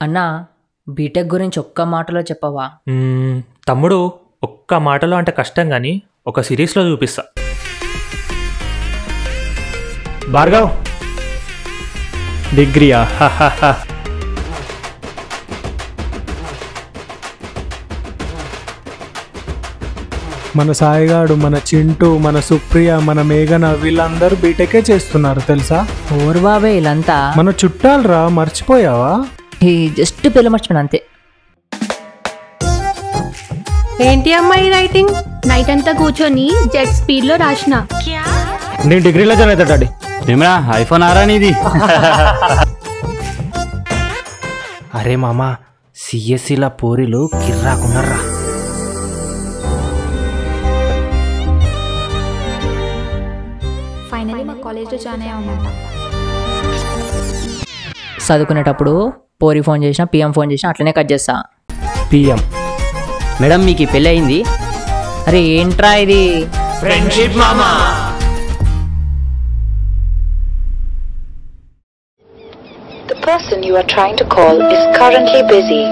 అన్నా బీటెక్ గురించి ఒక్క మాటలో చెప్పవా? మ్మ్, తమ్ముడు ఒక్క మాటలో అంటే కష్టం కానీ ఒక సిరీస్లో చూపిస్తా. భార్గవ్! డిగ్రీయా. మన సాయిగాడు మన చింటూ మన సుప్రియ మన మేఘన వీళ్ళందరూ బీటెకే చేస్తున్నారు తెలుసా? ఓరు బాబే వీళ్ళంతా మన చుట్టాలరా మర్చిపోయావా? ఈ జస్ట్ పిల్ల మర్చిపోయిన అంతే. ఏంటి అమ్మాయి రైటింగ్ నైట్ అంతా కూర్చొని జెట్ స్పీడ్లో రాసిన. నేను డిగ్రీలో జాయిన్ అవుతా డాడీ. ఏమరా ఐఫోన్ ఆరా నీది? అరే మామ సిఎస్సిల పోరీలు కిర్రాకున్నారా ఫైనలీ మా కాలేజ్లో జాయిన్ అయ్యామన్నమాట. చదువుకునేటప్పుడు పోరి ఫోన్ చేసినా పిఎం ఫోన్ చేసినా అట్లనే కట్ చేస్తా. పిఎం. మేడం మీకు ఈ పెళ్ళి అయింది అరే ఏంట్రా ఇది? The person you are trying to call is currently busy.